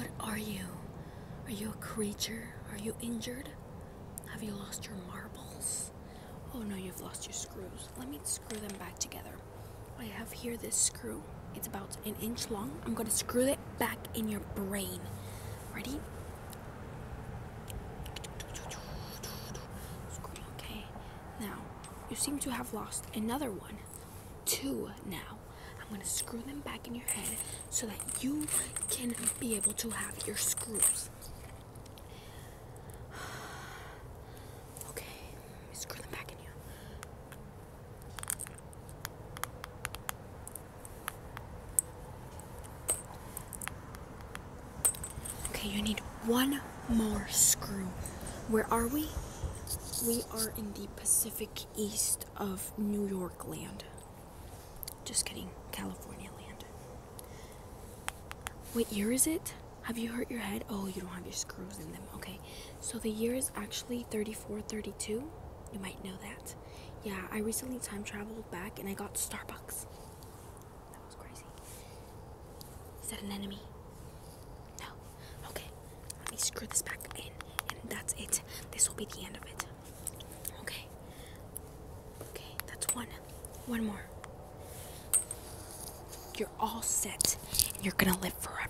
What are you? Are you a creature? Are you injured? Have you lost your marbles? Oh no, you've lost your screws. Let me screw them back together. I have here this screw. It's about an inch long. I'm gonna screw it back in your brain. Ready? Okay. Now, you seem to have lost another one. Two now. I'm gonna screw them back in your head so that you can be able to have your screws. Okay, screw them back in you. Okay, you need one more screw. Where are we? We are in the Pacific East of New York land. Just kidding, California land. What year is it? Have you hurt your head? Oh, you don't have your screws in them. Okay. So the year is actually 3432. You might know that. Yeah, I recently time traveled back and I got Starbucks. That was crazy. Is that an enemy? No. Okay. Let me screw this back in and that's it. This will be the end of it. Okay. Okay, that's one. One more. You're all set and you're gonna live forever.